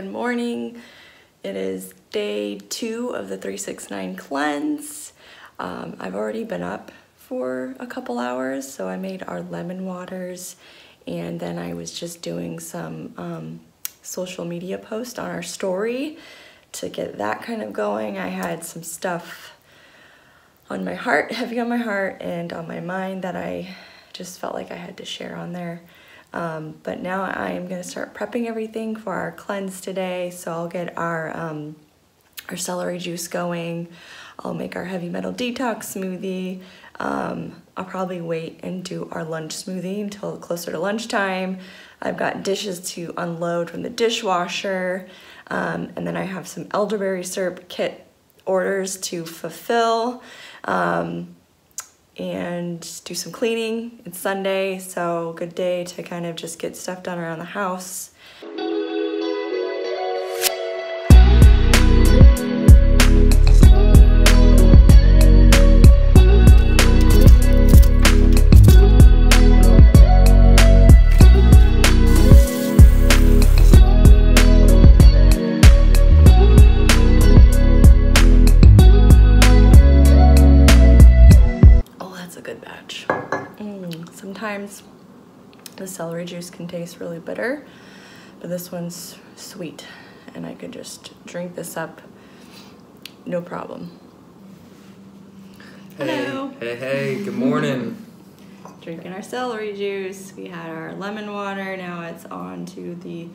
morning. It is day two of the 369 cleanse. Um, I've already been up for a couple hours, so I made our lemon waters and then I was just doing some um, social media post on our story to get that kind of going. I had some stuff on my heart, heavy on my heart, and on my mind that I just felt like I had to share on there. Um, but now I am gonna start prepping everything for our cleanse today. So I'll get our, um, our celery juice going. I'll make our heavy metal detox smoothie. Um, I'll probably wait and do our lunch smoothie until closer to lunchtime. I've got dishes to unload from the dishwasher. Um, and then I have some elderberry syrup kit orders to fulfill. Um, and do some cleaning. It's Sunday, so good day to kind of just get stuff done around the house. Celery juice can taste really bitter, but this one's sweet and I could just drink this up no problem. Hey, Hello. Hey, hey, good morning. Drinking our celery juice. We had our lemon water, now it's on to the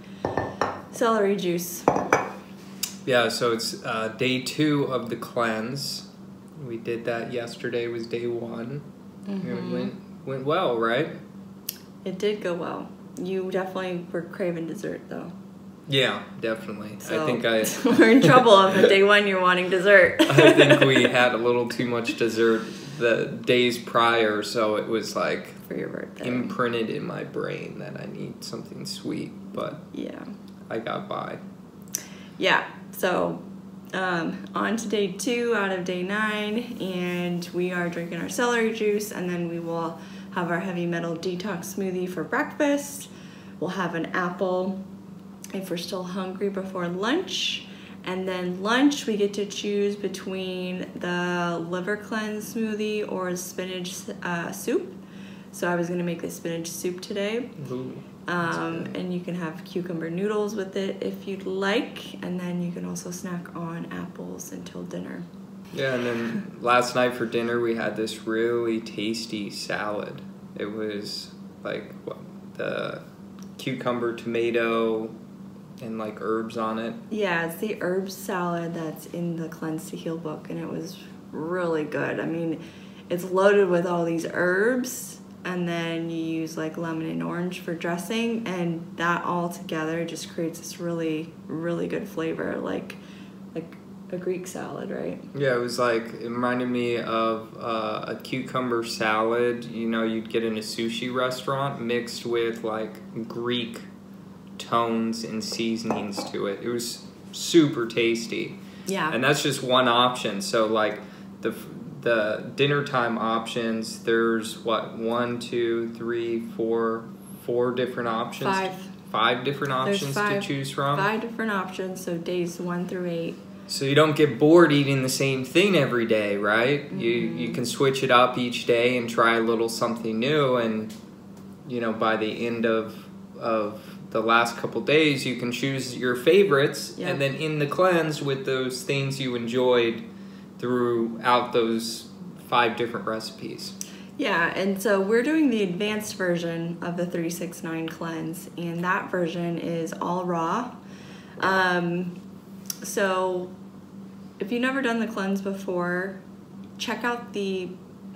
celery juice. Yeah, so it's uh, day two of the cleanse. We did that yesterday was day one. Mm -hmm. went went well, right? It did go well. You definitely were craving dessert though. Yeah, definitely. So, I think I we're in trouble on at day one you're wanting dessert. I think we had a little too much dessert the days prior, so it was like for your birthday imprinted in my brain that I need something sweet. But yeah, I got by. Yeah. So um, on to day two out of day nine, and we are drinking our celery juice, and then we will have our heavy metal detox smoothie for breakfast. We'll have an apple if we're still hungry before lunch. And then lunch, we get to choose between the liver cleanse smoothie or spinach uh, soup. So I was gonna make the spinach soup today. Um, and you can have cucumber noodles with it if you'd like. And then you can also snack on apples until dinner. Yeah, and then last night for dinner we had this really tasty salad. It was like what the cucumber, tomato, and like herbs on it. Yeah, it's the herb salad that's in the Cleanse to Heal book, and it was really good. I mean, it's loaded with all these herbs, and then you use like lemon and orange for dressing, and that all together just creates this really, really good flavor. Like, like a Greek salad, right? Yeah, it was like it reminded me of uh, a cucumber salad. You know, you'd get in a sushi restaurant mixed with like Greek tones and seasonings to it. It was super tasty. Yeah. And that's just one option. So like the the dinner time options, there's what one, two, three, four, four different options. Five. Five different options five, to choose from. Five different options. So days one through eight. So you don't get bored eating the same thing every day, right? Mm-hmm. You you can switch it up each day and try a little something new and you know by the end of of the last couple days you can choose your favorites and then in the cleanse with those things you enjoyed throughout those five different recipes. Yeah, and so we're doing the advanced version of the 369 cleanse, and that version is all raw. Um, so if you've never done the cleanse before, check out the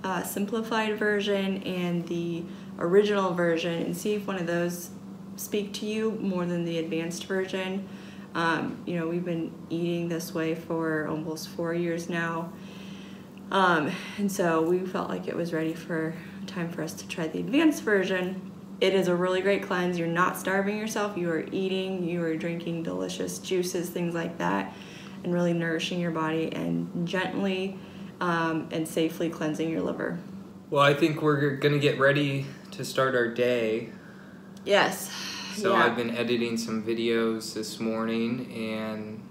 uh, simplified version and the original version and see if one of those speak to you more than the advanced version. Um, you know, we've been eating this way for almost four years now. Um, and so we felt like it was ready for time for us to try the advanced version. It is a really great cleanse. You're not starving yourself. You are eating, you are drinking delicious juices, things like that, and really nourishing your body and gently um, and safely cleansing your liver. Well, I think we're going to get ready to start our day. Yes. So Yeah. I've been editing some videos this morning and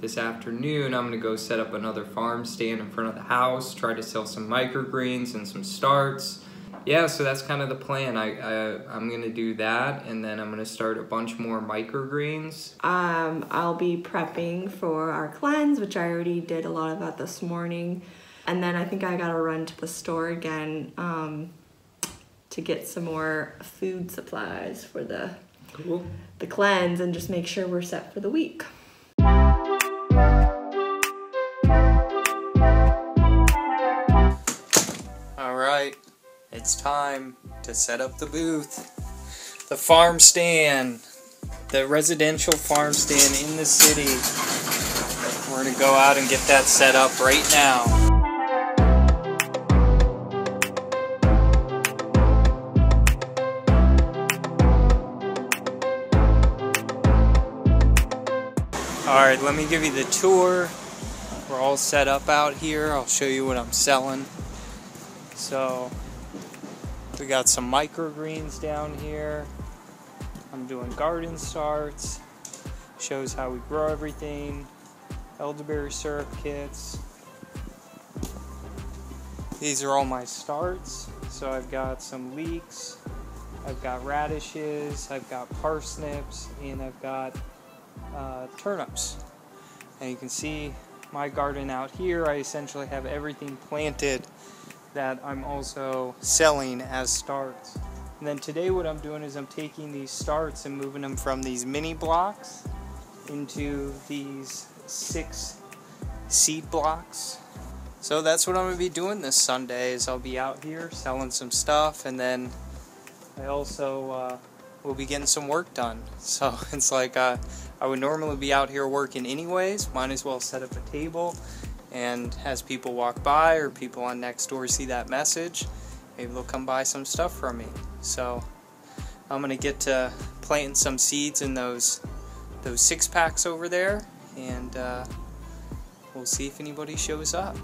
this afternoon I'm gonna go set up another farm stand in front of the house, try to sell some microgreens and some starts. Yeah, so that's kind of the plan. I, I I'm gonna do that and then I'm gonna start a bunch more microgreens. Um, I'll be prepping for our cleanse, which I already did a lot of that this morning. And then I think I gotta run to the store again um, to get some more food supplies for the Cool. the cleanse and just make sure we're set for the week. It's time to set up the booth. The farm stand, the residential farm stand in the city. We're gonna go out and get that set up right now. All right, let me give you the tour. We're all set up out here. I'll show you what I'm selling. So, we got some microgreens down here. I'm doing garden starts. Shows how we grow everything. Elderberry syrup kits. These are all my starts. So I've got some leeks, I've got radishes, I've got parsnips, and I've got uh, turnips. And you can see my garden out here. I essentially have everything planted that I'm also selling as starts. And then today what I'm doing is I'm taking these starts and moving them from these mini blocks into these six seed blocks. So that's what I'm gonna be doing this Sunday is I'll be out here selling some stuff and then I also uh, will be getting some work done. So it's like uh, I would normally be out here working anyways. Might as well set up a table and as people walk by or people on Nextdoor see that message, maybe they'll come buy some stuff from me. So I'm gonna get to planting some seeds in those those six packs over there, and uh, we'll see if anybody shows up.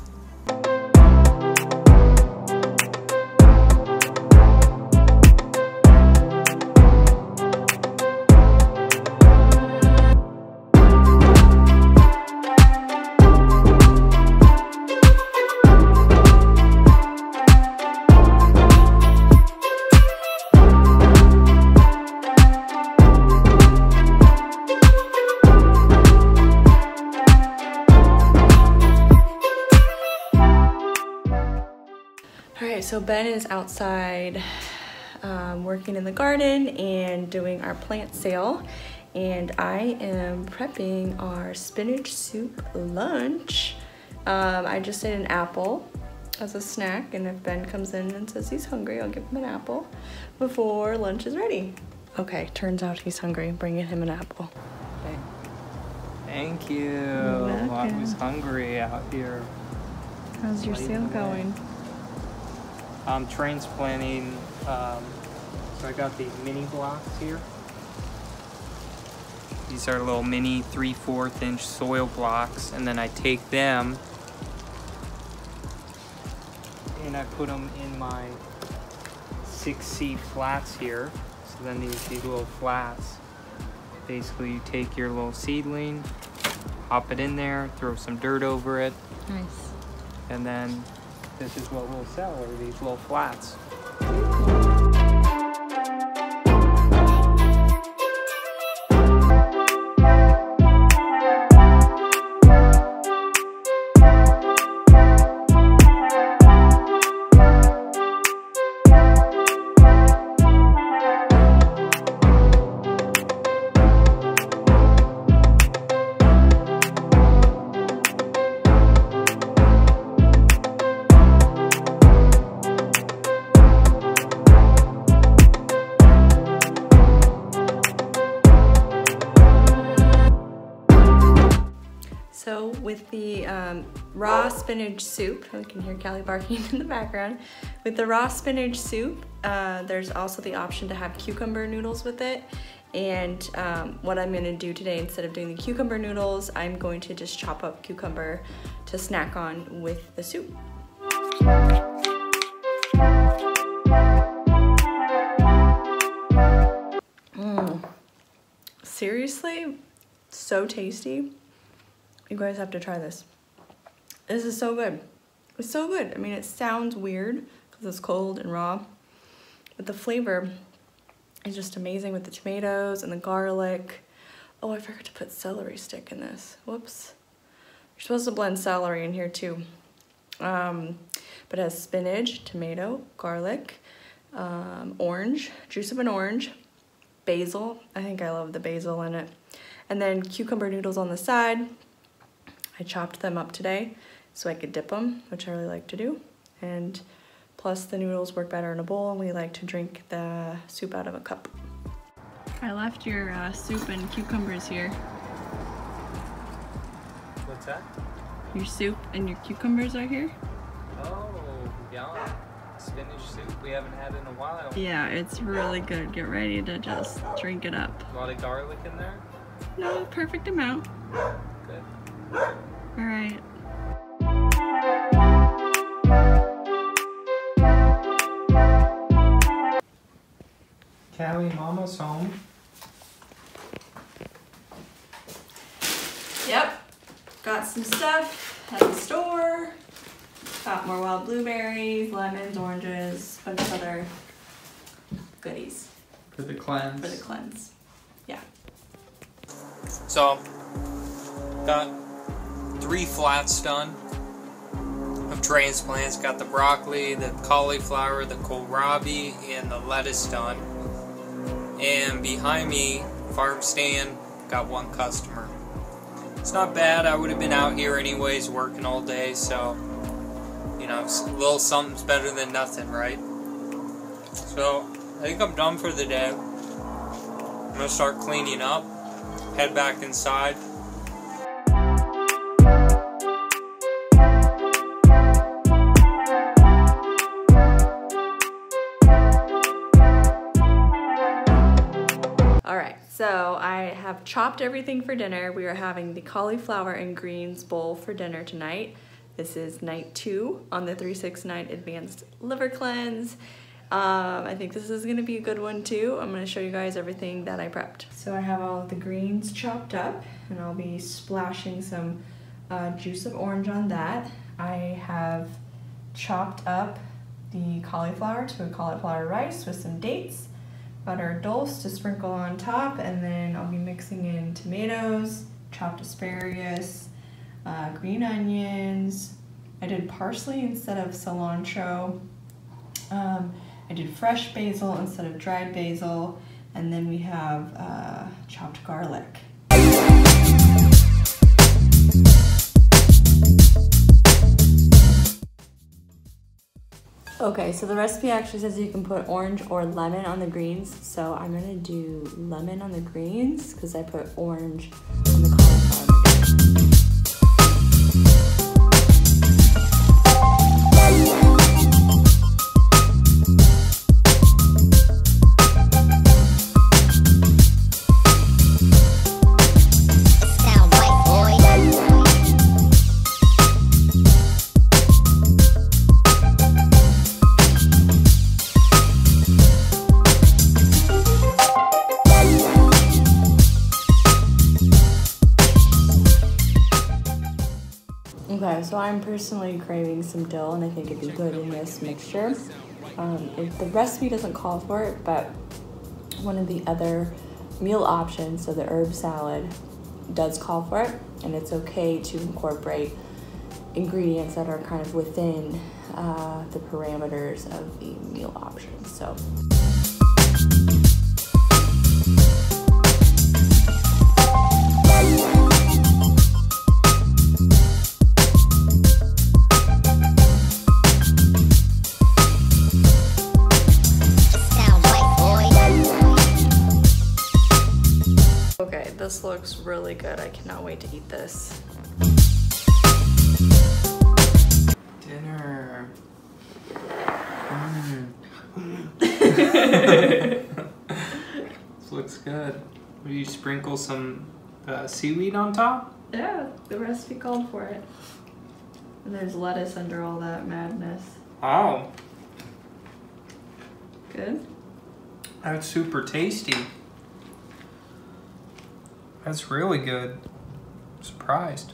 All right, so Ben is outside um, working in the garden and doing our plant sale. And I am prepping our spinach soup lunch. Um, I just did an apple as a snack, and if Ben comes in and says he's hungry, I'll give him an apple before lunch is ready. Okay, turns out he's hungry. Bringing him an apple. Thank you. You're I was hungry out here. How's your sale the way. going? I'm transplanting. Um, so I got these mini blocks here. These are little mini 3 4 inch soil blocks, and then I take them and I put them in my six seed flats here. So then these, these little flats, basically you take your little seedling, pop it in there, throw some dirt over it, Nice. and then this is what we'll sell are these little flats. So with the um, raw spinach soup, I can hear Callie barking in the background. With the raw spinach soup, uh, there's also the option to have cucumber noodles with it. And um, what I'm gonna do today, instead of doing the cucumber noodles, I'm going to just chop up cucumber to snack on with the soup. seriously so tasty. You guys have to try this. This is so good. It's so good. I mean, it sounds weird because it's cold and raw, but the flavor is just amazing with the tomatoes and the garlic. Oh, I forgot to put celery stick in this. Whoops. You're supposed to blend celery in here too. Um, but it has spinach, tomato, garlic, um, orange, juice of an orange, basil. I think I love the basil in it. And then cucumber noodles on the side. I chopped them up today so I could dip them, which I really like to do. And plus the noodles work better in a bowl and we like to drink the soup out of a cup. I left your uh, soup and cucumbers here. What's that? Your soup and your cucumbers are here? Oh, yum. Spinach soup we haven't had in a while. Yeah, it's really good. Get ready to just drink it up. A lot of garlic in there. No, perfect amount. Good. All right. Callie, Mama's home. Yep. Got some stuff at the store. Got more wild blueberries, lemons, oranges, bunch of other goodies For the cleanse. for the cleanse. Yeah. So, got three flats done of transplants. Got the broccoli, the cauliflower, the kohlrabi, and the lettuce done. And behind me, farm stand, got one customer. It's not bad. I would have been out here anyways, working all day. So, you know, a little something's better than nothing, right? So, I think I'm done for the day. I'm gonna start cleaning up head back inside. So I have chopped everything for dinner. We are having the cauliflower and greens bowl for dinner tonight. This is night two on the 369 Advanced Liver Cleanse. Um, I think this is gonna be a good one too. I'm gonna show you guys everything that I prepped. So I have all the greens chopped up and I'll be splashing some uh, juice of orange on that. I have chopped up the cauliflower to a cauliflower rice with some dates butter dulse to sprinkle on top, and then I'll be mixing in tomatoes, chopped asparagus, uh, green onions. I did parsley instead of cilantro. Um, I did fresh basil instead of dried basil, and then we have uh, chopped garlic. Okay, so the recipe actually says you can put orange or lemon on the greens. So I'm gonna do lemon on the greens because I put orange on the cauliflower. Okay, so I'm personally craving some dill, and I think it'd be good in this mixture. Um, if the recipe doesn't call for it, but one of the other meal options, so the herb salad, does call for it, and it's okay to incorporate ingredients that are kind of within uh, the parameters of the meal options. So. Really good. I cannot wait to eat this. Dinner. Mm. this looks good. Will you sprinkle some uh, seaweed on top? Yeah, the recipe called for it. And there's lettuce under all that madness. Wow. Good? that's super tasty. That's really good. Surprised.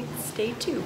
Day two.